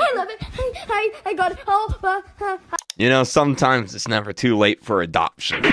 I love it. I, I got it. Oh, uh, uh, you know, sometimes it's never too late for adoption.